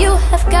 you have got